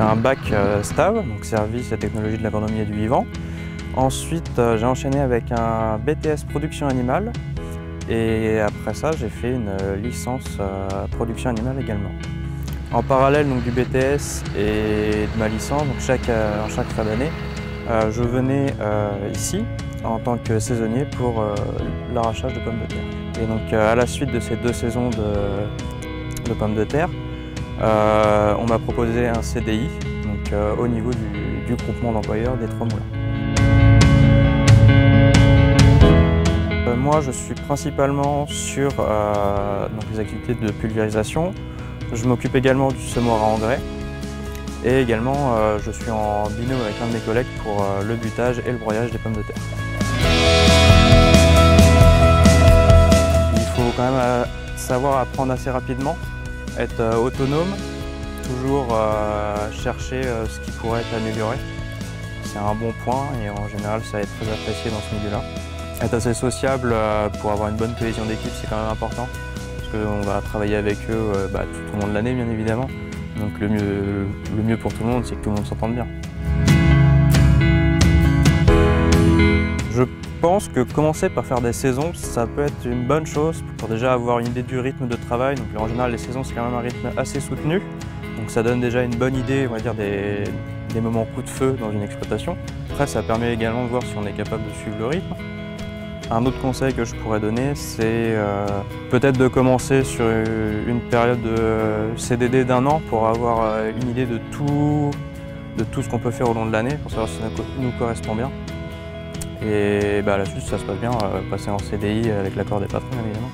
un bac STAV, donc service et technologie de l'agronomie et du vivant. Ensuite, j'ai enchaîné avec un BTS production animale et après ça, j'ai fait une licence production animale également. En parallèle donc, du BTS et de ma licence, donc chaque, en chaque fin d'année, je venais ici en tant que saisonnier pour l'arrachage de pommes de terre. Et donc à la suite de ces deux saisons de pommes de terre, euh, on m'a proposé un CDI euh, au niveau du, groupement d'employeurs des Trois Moulins. Euh, moi, je suis principalement sur les activités de pulvérisation. Je m'occupe également du semoir à engrais. Et également, je suis en binôme avec un de mes collègues pour le butage et le broyage des pommes de terre. Il faut quand même savoir apprendre assez rapidement être euh, autonome, toujours euh, chercher euh, ce qui pourrait être amélioré. C'est un bon point et en général ça va être très apprécié dans ce milieu-là. Être assez sociable pour avoir une bonne cohésion d'équipe c'est quand même important parce qu'on va travailler avec eux bah, tout au long de l'année bien évidemment. Donc le mieux, le mieux pour tout le monde c'est que tout le monde s'entende bien. Pense que commencer par faire des saisons, ça peut être une bonne chose pour déjà avoir une idée du rythme de travail. Donc en général, les saisons, c'est quand même un rythme assez soutenu. Donc ça donne déjà une bonne idée, on va dire, des, moments coup de feu dans une exploitation. Après, ça permet également de voir si on est capable de suivre le rythme. Un autre conseil que je pourrais donner, c'est euh, peut-être de commencer sur une période de CDD d'un an pour avoir euh, une idée de tout, de tout ce qu'on peut faire au long de l'année, pour savoir si ça nous correspond bien. Et bah, la suite, ça se passe bien, euh, passer en CDI avec l'accord des patrons, évidemment.